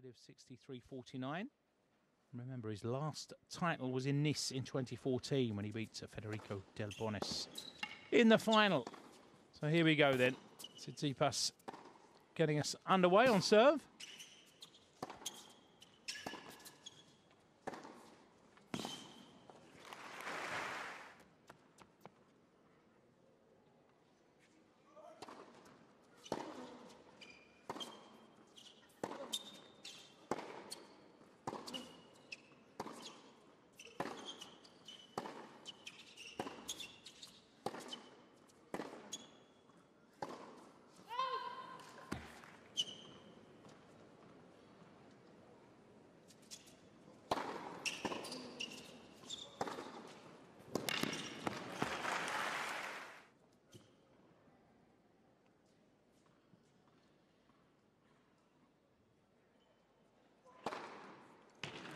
Positive 63.49. Remember, his last title was in Nice in 2014 when he beat Federico Delbonis in the final. So here we go then. Tsitsipas getting us underway on serve.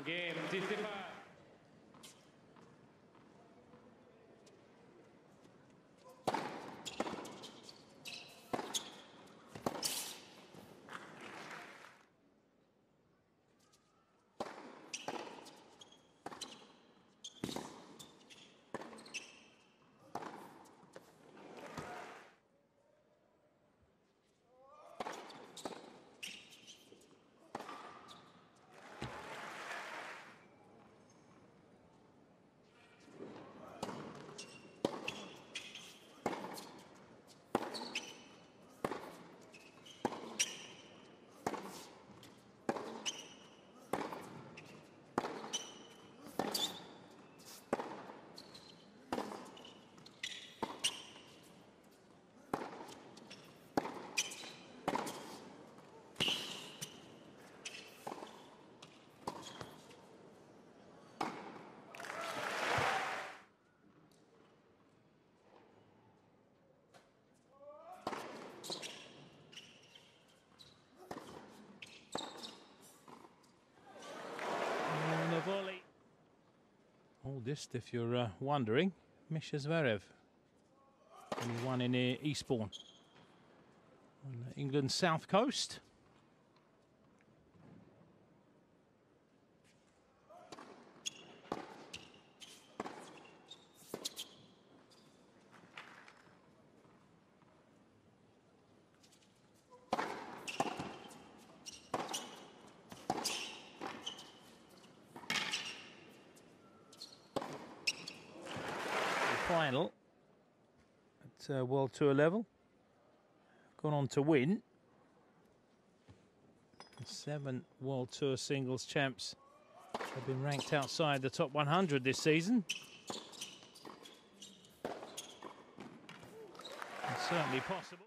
Game 65. Oldest, if you're uh, wondering, Mischa Zverev. Only one in uh, Eastbourne on England's south coast. Final at uh, World Tour level. Gone on to win. Seven World Tour singles champs have been ranked outside the top 100 this season. Certainly possible.